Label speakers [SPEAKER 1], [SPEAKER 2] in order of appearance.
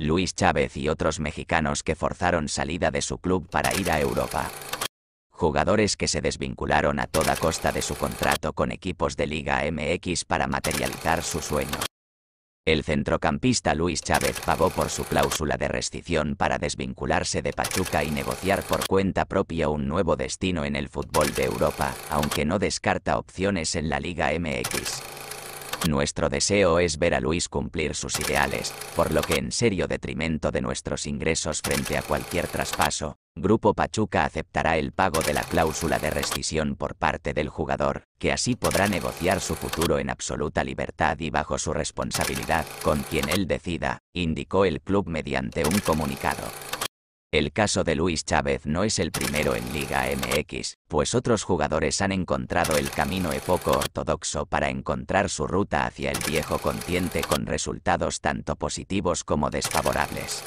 [SPEAKER 1] Luis Chávez y otros mexicanos que forzaron salida de su club para ir a Europa. Jugadores que se desvincularon a toda costa de su contrato con equipos de Liga MX para materializar su sueño. El centrocampista Luis Chávez pagó por su cláusula de rescisión para desvincularse de Pachuca y negociar por cuenta propia un nuevo destino en el fútbol de Europa, aunque no descarta opciones en la Liga MX. Nuestro deseo es ver a Luis cumplir sus ideales, por lo que en serio detrimento de nuestros ingresos frente a cualquier traspaso, Grupo Pachuca aceptará el pago de la cláusula de rescisión por parte del jugador, que así podrá negociar su futuro en absoluta libertad y bajo su responsabilidad, con quien él decida, indicó el club mediante un comunicado. El caso de Luis Chávez no es el primero en Liga MX, pues otros jugadores han encontrado el camino poco ortodoxo para encontrar su ruta hacia el viejo continente con resultados tanto positivos como desfavorables.